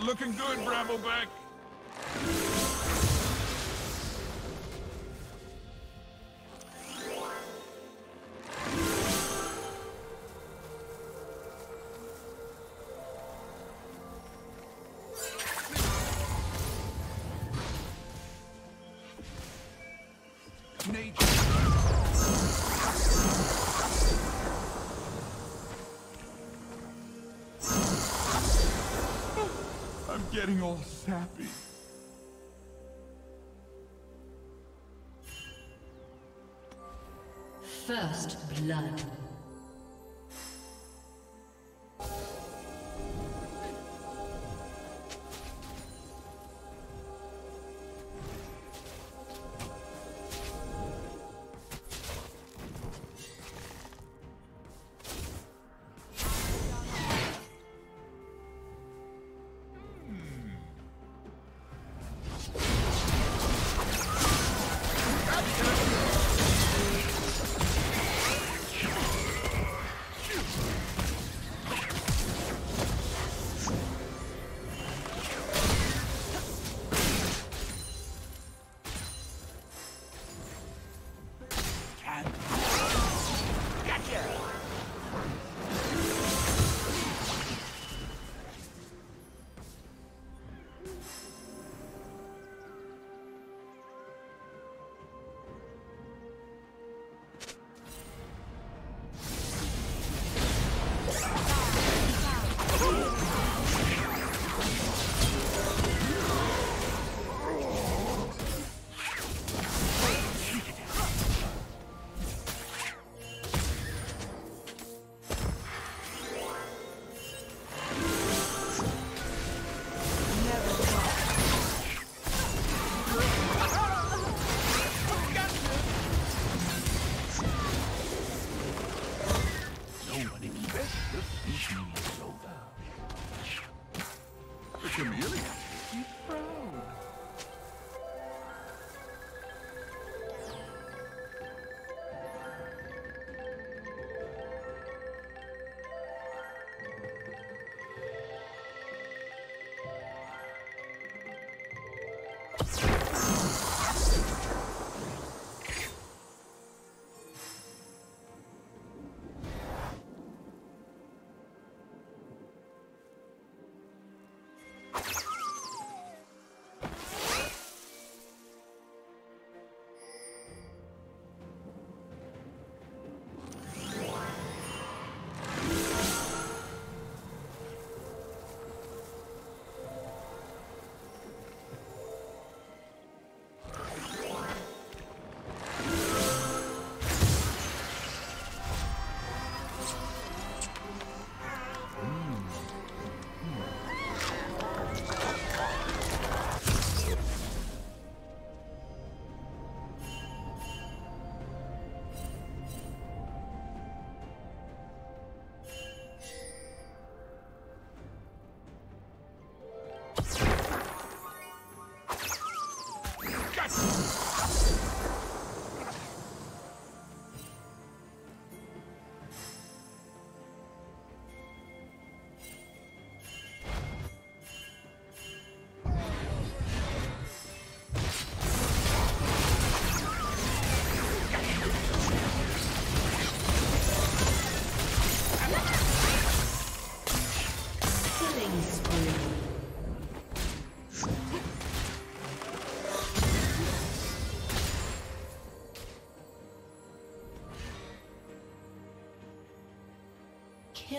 Looking good, Brambleback. I'm getting all sappy. First blood. The chameleon.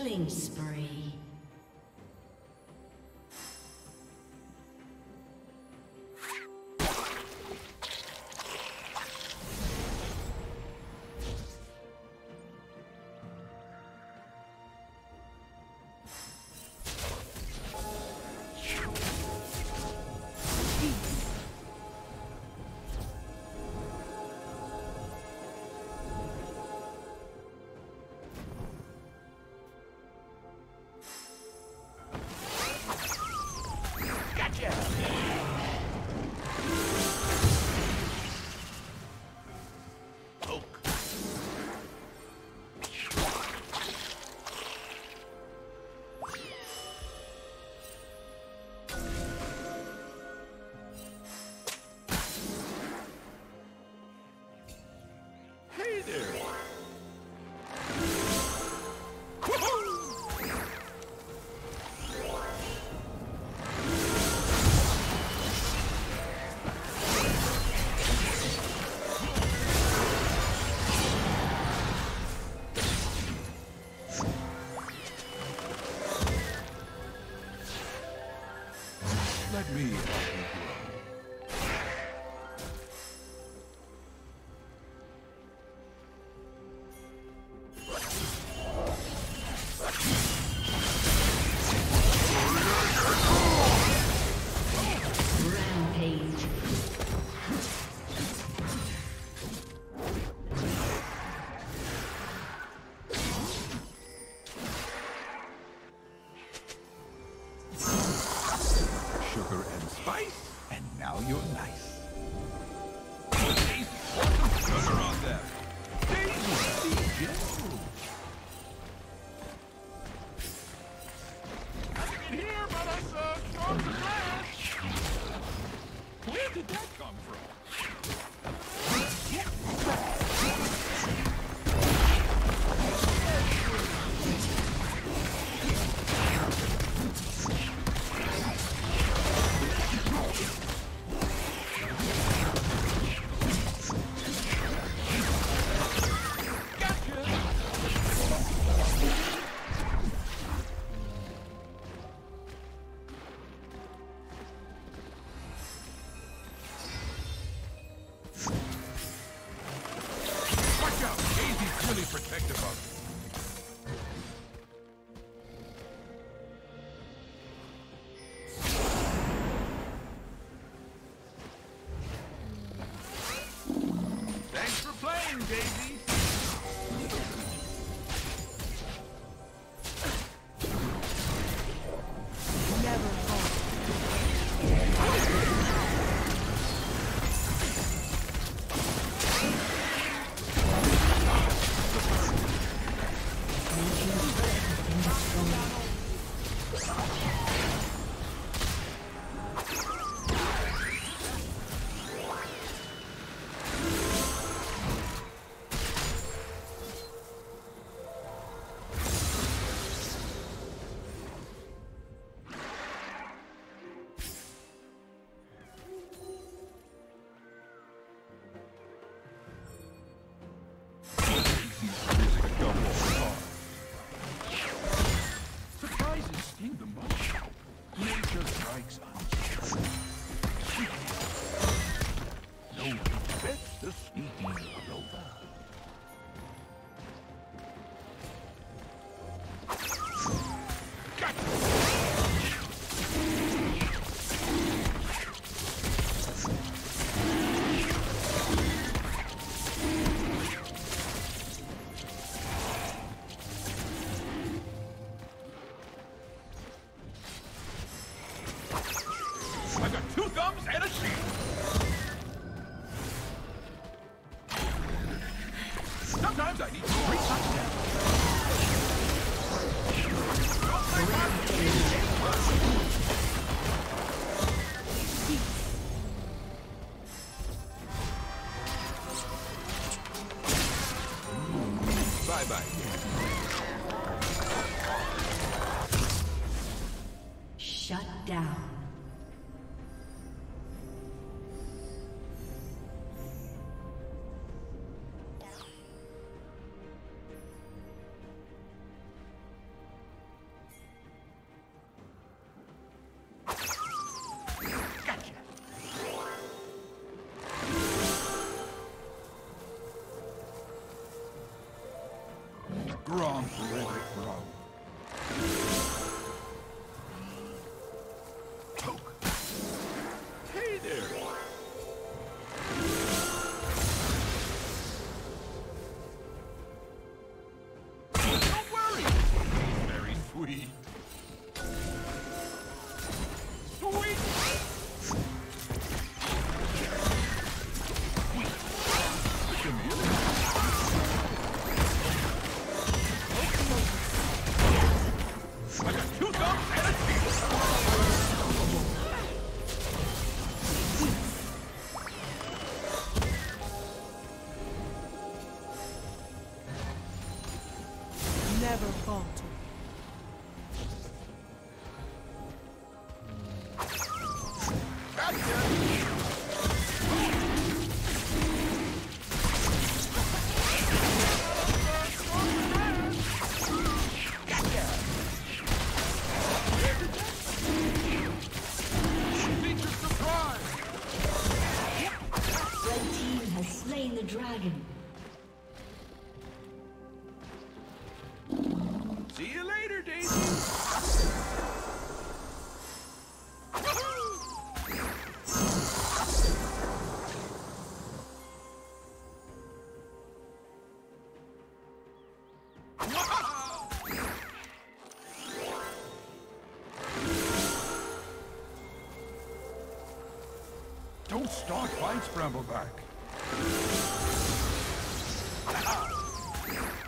Killing spree. Got and a shield. Forever, Gromp. Brambleback.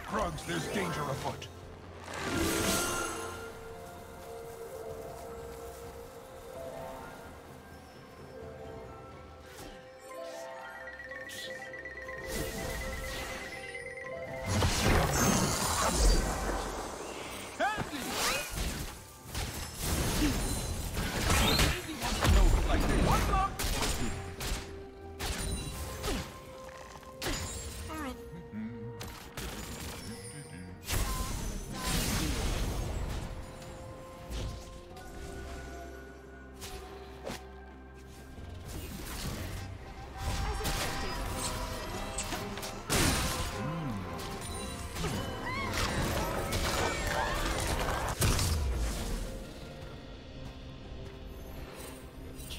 Krugs, there's danger afoot.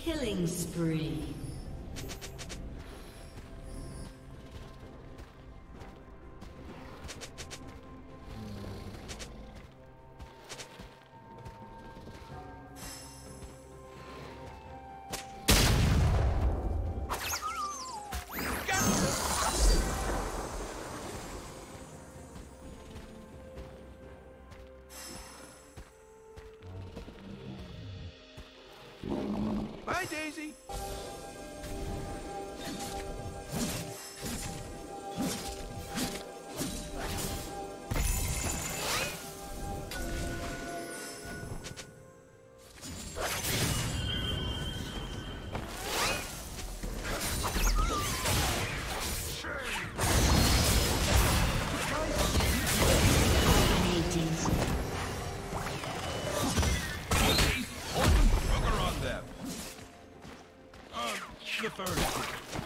Killing spree. The third.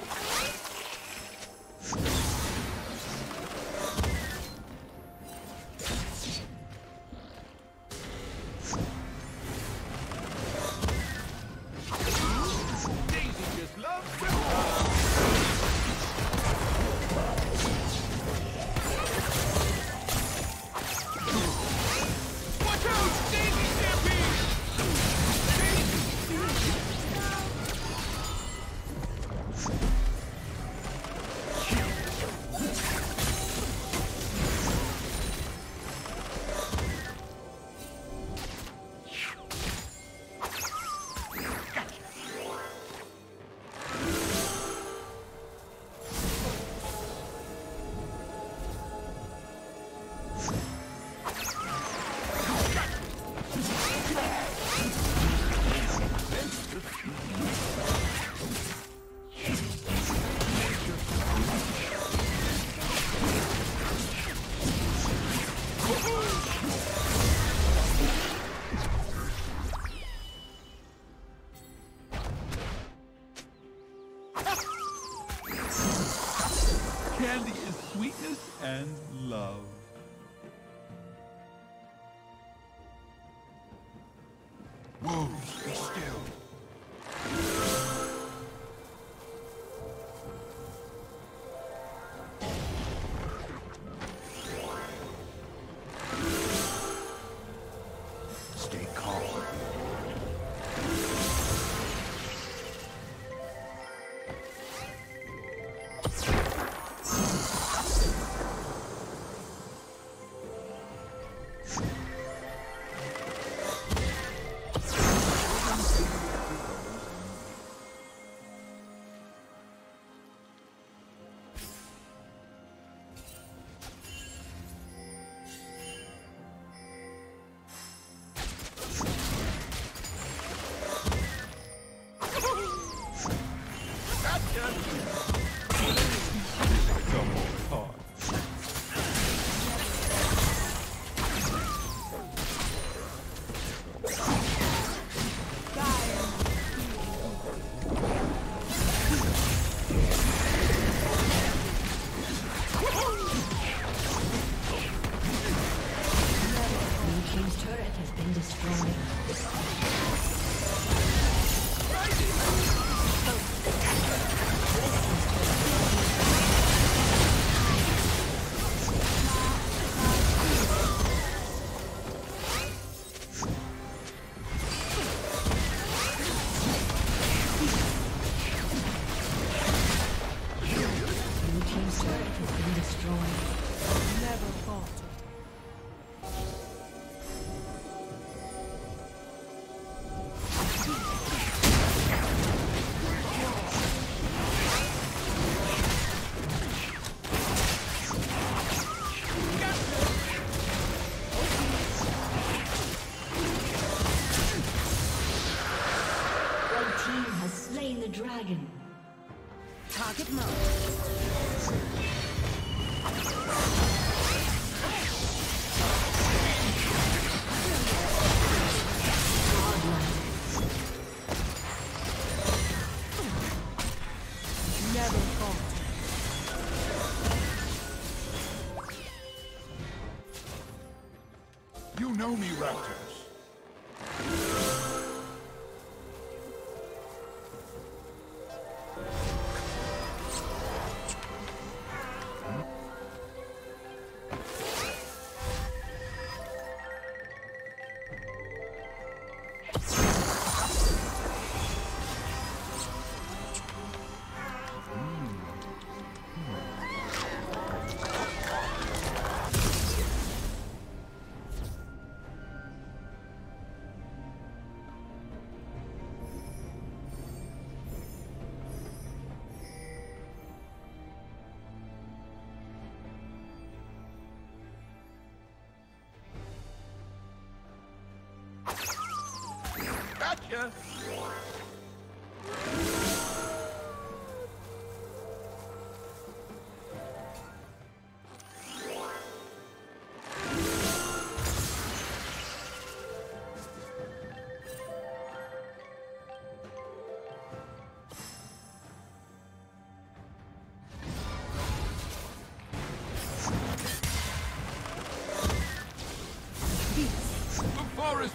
Gotcha!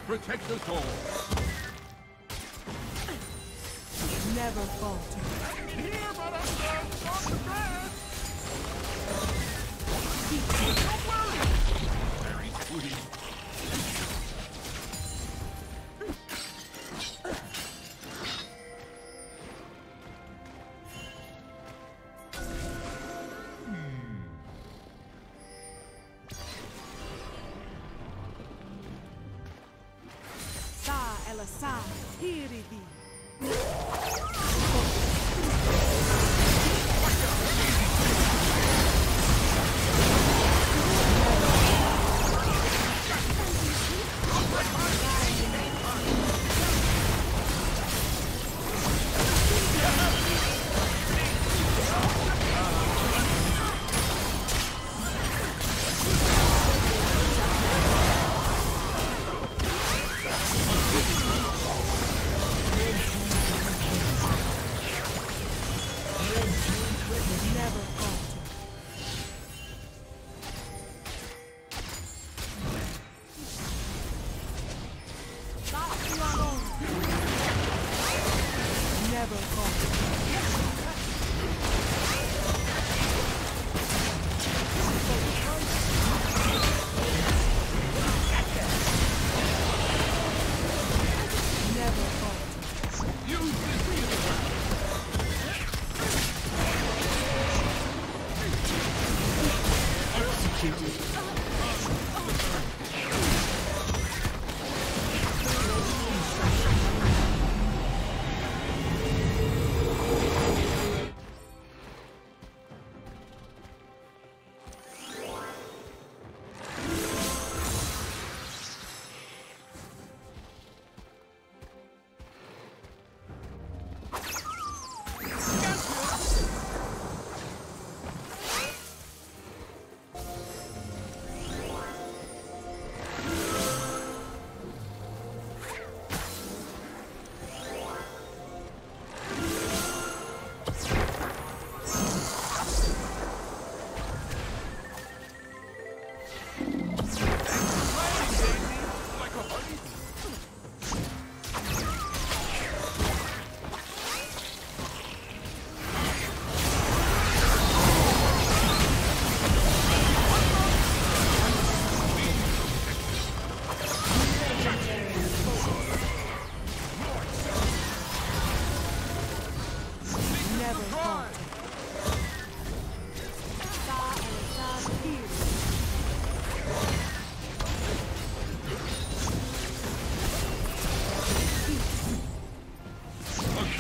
Protects us all. Ela sa tiridi.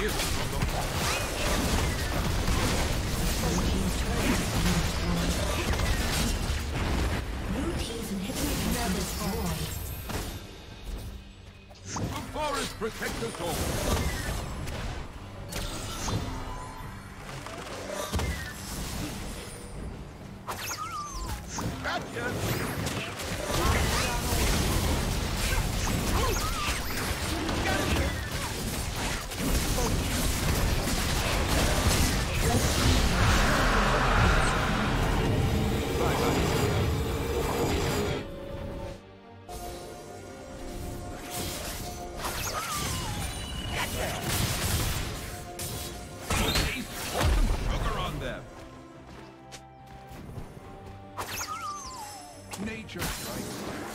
A Nature strikes.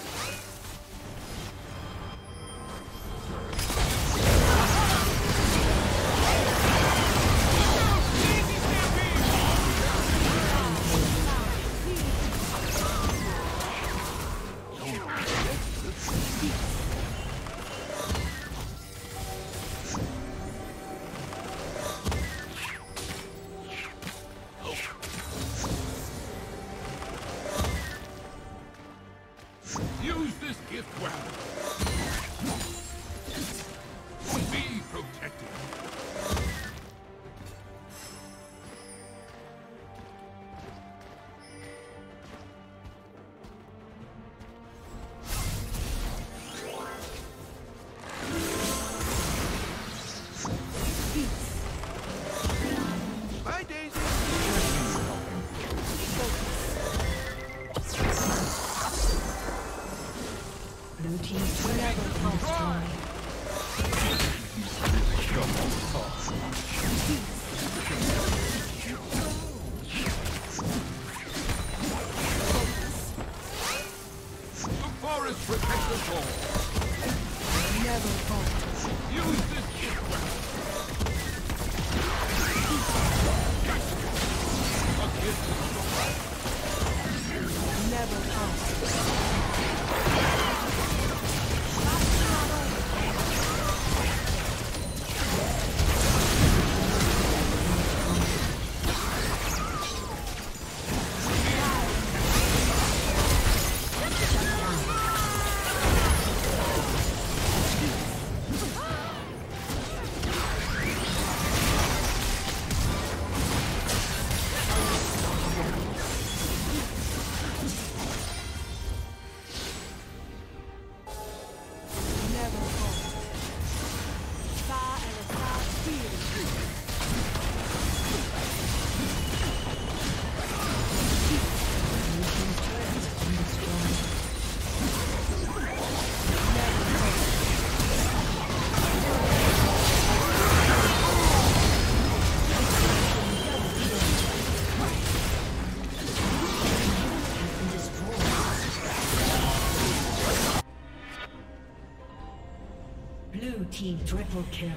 team triple kill.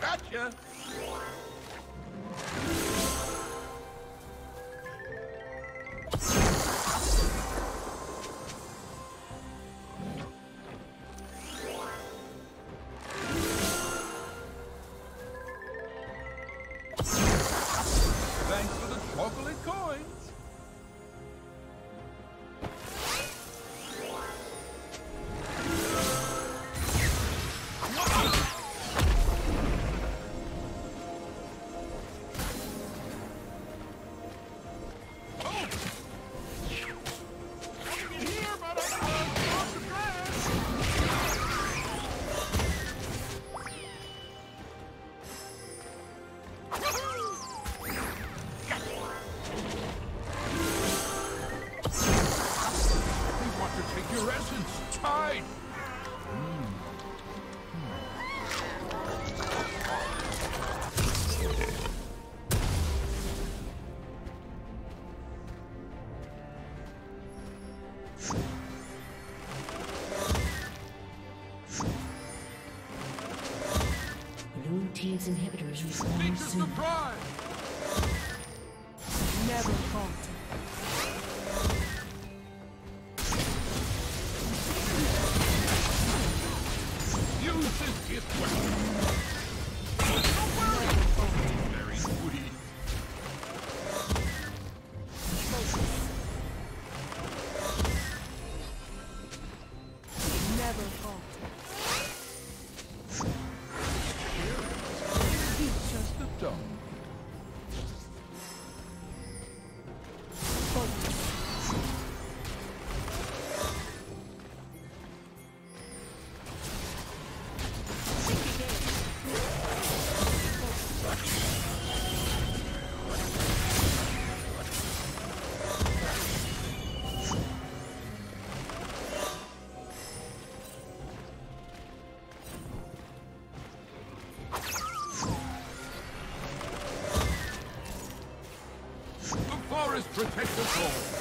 Gotcha! take your essence. Time! Blue Team's inhibitors responding soon. Surprise! stone. Protect us all.